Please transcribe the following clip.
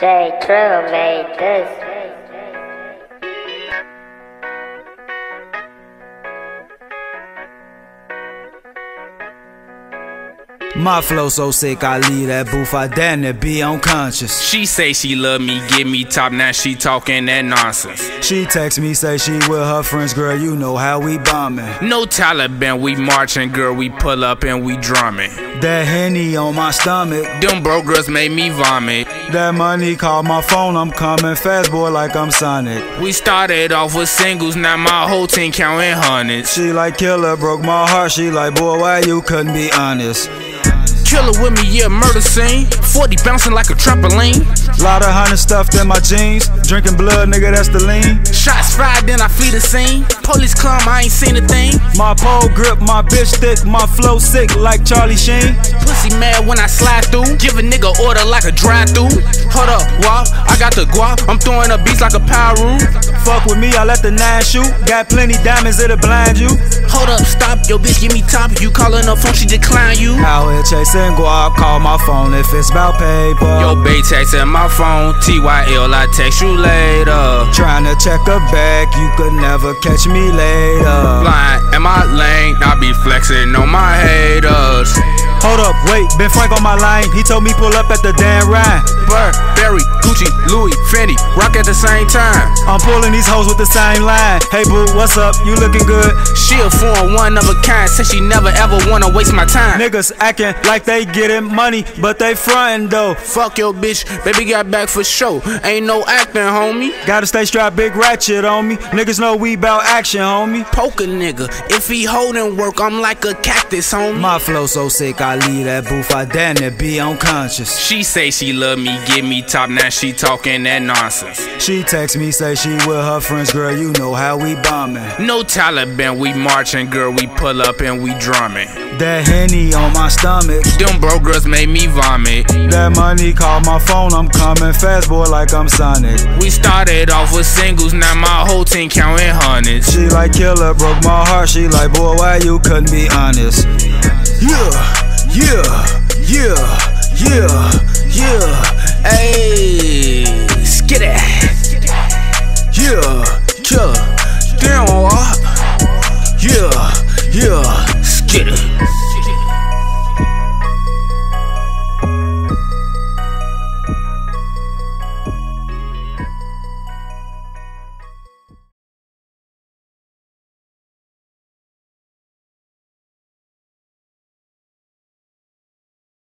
J. Trill made this. My flow so sick, I leave that booth, I damn near be unconscious. She say she love me, give me top, now she talking that nonsense. She text me, say she with her friends, girl, you know how we bombing. No Taliban, we marching, girl, we pull up and we drumming. That Henny on my stomach, Them broke girls made me vomit. that money call my phone, I'm coming fast, boy, like I'm Sonic. We started off with singles, now my whole team counting hundreds. She like killer, broke my heart, she like, boy, why you couldn't be honest? Killer with me, yeah, murder scene. 40 bouncing like a trampoline. Lot of honey stuffed in my jeans, drinking blood, nigga, that's the lean. Shots fired, then I flee the scene. Police come, I ain't seen a thing. My pole grip, my bitch thick, my flow sick like Charlie Sheen. Pussy mad when I slide through. Give a nigga order like a drive through. Hold up, wop, I got the guap. I'm throwing up beats like a power roof. Fuck with me, I let the nine shoot. Got plenty diamonds, it'll blind you. Hold up, stop, yo bitch, give me top. You callin' her phone, she decline you. Out here chasing guap, call my phone if it's about paper. Yo, bae texting my phone. TYL, I text you later. Trying to check her back, you could never catch me later. Blind, am I lame? I be flexing on my haters. Hold up, wait, Ben Frank on my line. He told me pull up at the Dan Ryan. Burberry, Gucci, Louis, Fendi, rock at the same time. I'm pulling these hoes with the same line. Hey boo, what's up? You looking good? She a form one of a kind, said she never ever wanna waste my time. Niggas acting like they getting money, but they frontin' though. Fuck your bitch, baby got back for show. Ain't no acting, homie. Gotta stay strapped, big ratchet on me. Niggas know we bout action, homie. Poke a nigga, if he holdin' work, I'm like a cactus, homie. My flow so sick, I leave that booth, I damn near be unconscious. She say she love me, give me top, now she talking that nonsense. She text me, say she with her friends, girl, you know how we bombin'. No Taliban, we marching, girl, we pull up and we drumming. That Henny on my stomach, Them broke girls made me vomit. that money call my phone, I'm coming fast, boy, like I'm Sonic. We started off with singles, now my whole team counting hundreds. She like killer, broke my heart, she like, boy, why you couldn't be honest? Yeah, yeah, yeah, yeah, yeah. Ayy.